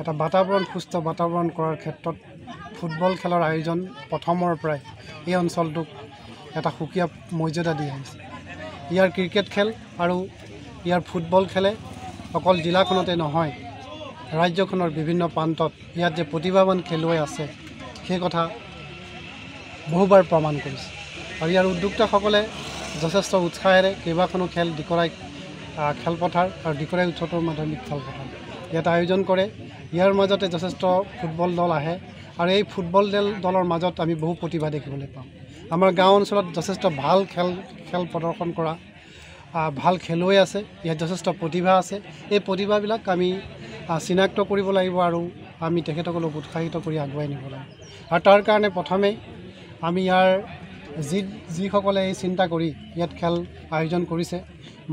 এটা বাতাবৰণ সুস্থ বাতাবৰণ কৰাৰ ক্ষেত্ৰত ফুটবল খেলৰ আয়োজন প্ৰথমৰ পৰাই এই অঞ্চলটোক এটা সুকীয়া মৰ্যাদা দি আহিছে ইয়াৰ ক্ৰিকেট খেল আৰু ইয়াৰ ফুটবল খেলে অকল জিলাখনতে নহয় ৰাজ্যখনৰ বিভিন্ন প্ৰান্তত ইয়াত যে প্ৰতিভাৱান খেলুৱৈ আছে সেই কথা বহুবাৰ প্ৰমাণ কৰিছে। আৰু ইয়াৰ উদ্যোক্তাসকলে যথেষ্ট উৎসাহেৰে কেইবাখনো খেল দিকৰাই আহ, খেলপথাৰ আৰু দিকৰাই উচ্চতৰ মাধ্যমিক খেলপথাৰ। ইয়াত আয়োজন কৰে ইয়াৰ মাজতে যথেষ্ট ফুটবল দল আহে আৰু এই ফুটবল দল দলৰ মাজত আমি বহু প্ৰতিভা দেখিবলৈ পাওঁ। আমাৰ গাঁও অঞ্চলত যথেষ্ট ভাল খেল খেল প্ৰদৰ্শন কৰা ভাল খেলুৱৈ আছে ইয়াত যথেষ্ট প্ৰতিভা আছে। এই প্ৰতিভাবিলাক আমি চিনাক্ত কৰিব লাগিব আৰু আমি তেখেতসকলক উৎসাহিত কৰি আগুৱাই নিব লাগিব। আৰু তাৰ কাৰণে প্ৰথমেই আমি ইয়াৰ যি যিসকলে এই চিন্তা কৰি ইয়াত খেল আয়োজন কৰিছে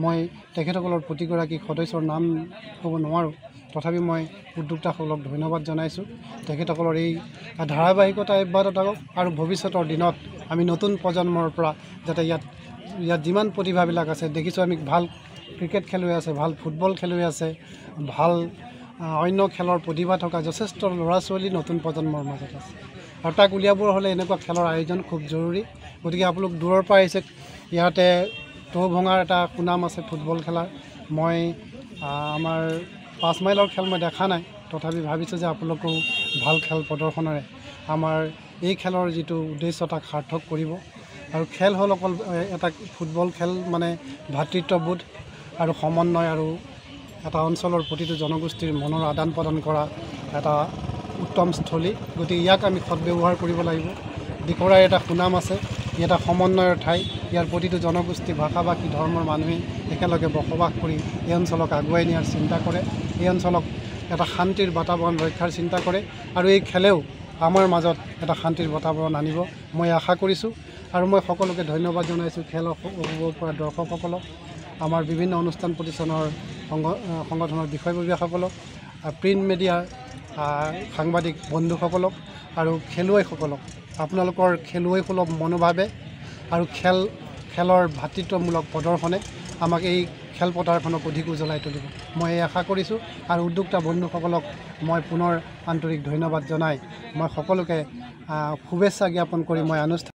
মই তেখেতসকলৰ প্ৰতিগৰাকী সদস্যৰ নাম ক'ব নোৱাৰোঁ। তথাপি মই উদ্যোক্তাসকলক ধন্যবাদ জনাইছোঁ। তেখেতসকলৰ এই ধাৰাবাহিকতা অব্যাহত থাকক আৰু ভৱিষ্যতৰ দিনত আমি নতুন প্ৰজন্মৰ পৰা যাতে ইয়াত ইয়াত যিমান প্ৰতিভাবিলাক আছে দেখিছোঁ আমি ভাল ক্ৰিকেট খেলুৱৈ আছে ভাল ফুটবল খেলুৱৈ আছে ভাল অন্য খেলৰ প্ৰতিভা থকা যথেষ্ট ল'ৰা ছোৱালী নতুন প্ৰজন্মৰ মাজত আছে। আৰু তাক উলিয়াবৰ হ'লে এনেকুৱা খেলৰ আয়োজন খুব জৰুৰী। গতিকে আপোনালোক দূৰৰ পৰা আহিছে ইয়াতে টৌ ভঙাৰ এটা সুনাম আছে ফুটবল খেলাৰ। মই আমাৰ পাঁচ মাইলৰ খেল মই দেখা নাই। তথাপি ভাবিছোঁ যে আপোনালোকেও ভাল খেল প্ৰদৰ্শনেৰে আমাৰ এই খেলৰ যিটো উদ্দেশ্য তাক সাৰ্থক কৰিব। আৰু খেল হ'ল অকল এটা ফুটবল খেল মানে ভাতৃত্ববোধ আৰু সমন্বয় আৰু এটা অঞ্চলৰ প্ৰতিটো জনগোষ্ঠীৰ মনৰ আদান প্ৰদান কৰা এটা উত্তম স্থলী। গতিকে ইয়াক আমি সদব্যৱহাৰ কৰিব লাগিব। দিকৰাই এটা সুনাম আছে। ই এটা সমন্বয়ৰ ঠাই। ইয়াৰ প্ৰতিটো জনগোষ্ঠী ভাষা ভাষী ধৰ্মৰ মানুহে একেলগে বসবাস কৰি এই অঞ্চলক আগুৱাই নিয়াৰ চিন্তা কৰে। এই অঞ্চলক এটা শান্তিৰ বাতাবৰণ ৰক্ষাৰ চিন্তা কৰে আৰু এই খেলেও আমাৰ মাজত এটা শান্তিৰ বাতাবৰণ আনিব। মই আশা কৰিছোঁ আৰু মই সকলোকে ধন্যবাদ জনাইছোঁ খেল কৰা দৰ্শকসকলক আমাৰ বিভিন্ন অনুষ্ঠান প্ৰতিষ্ঠানৰ সংগ সংগঠনৰ বিষয়ববীয়াসকলক প্ৰিণ্ট মিডিয়াৰ সাংবাদিক বন্ধুসকলক আৰু খেলুৱৈসকলক। আপোনালোকৰ খেলুৱৈসুলভ মনোভাৱে আৰু খেল খেলৰ ভাতৃত্বমূলক প্ৰদৰ্শনে আমাক এই খেলপথাৰখনক অধিক উজ্বলাই তুলিব। মই এই আশা কৰিছোঁ আৰু উদ্যোক্তা বন্ধুসকলক মই পুনৰ আন্তৰিক ধন্যবাদ জনাই। মই সকলোকে শুভেচ্ছা জ্ঞাপন কৰি মই আনুষ্ঠানিক